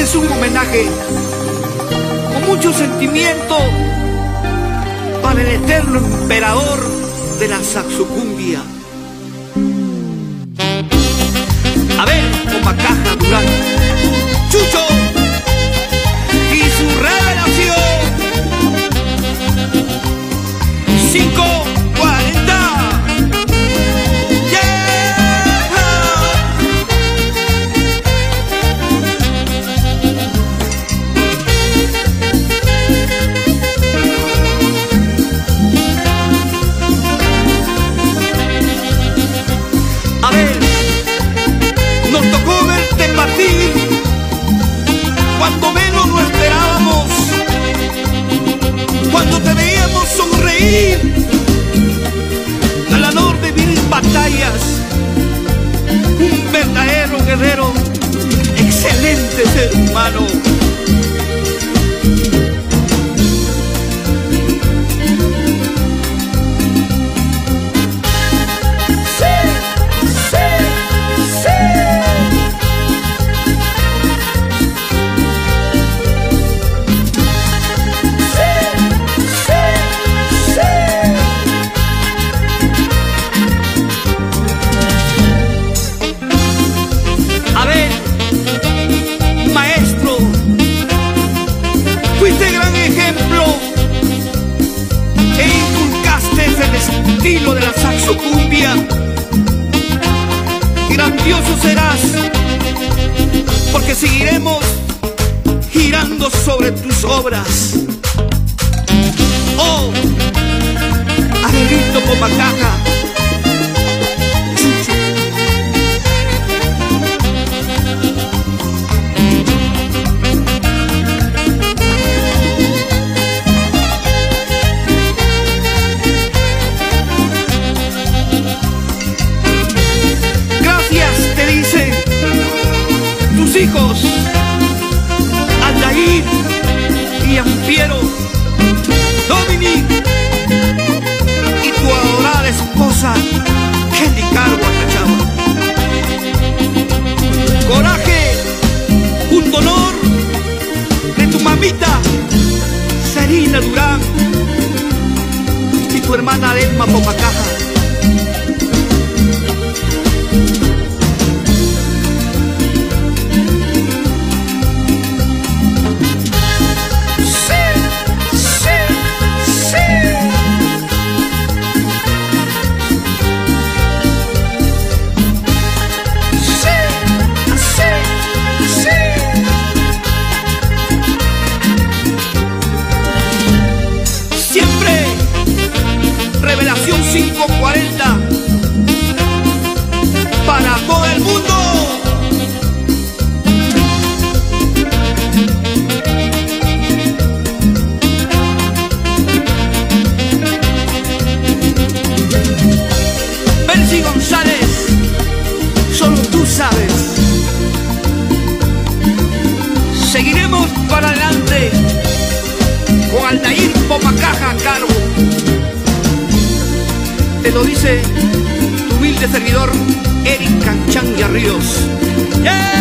Este es un homenaje con mucho sentimiento para el eterno emperador de la saxocumbia. Nos tocó verte partir cuando menos lo esperábamos, cuando te veíamos sonreír, ganador de mil batallas, un verdadero guerrero, excelente ser humano. Estilo de la saxocumbia. Grandioso serás, porque seguiremos girando sobre tus obras. Oh, Adelito Pomacaja. Hijos, Aldair y Ampiero, Dominic y tu adorada esposa, Cargo Acachao. Coraje, un honor de tu mamita, Sarina Durán y tu hermana Delma Pomacaja. González, solo tú sabes. Seguiremos para adelante con Aldair Pomacaja a cargo. Te lo dice tu humilde servidor Eric Canchangia Ríos. ¡Yeah!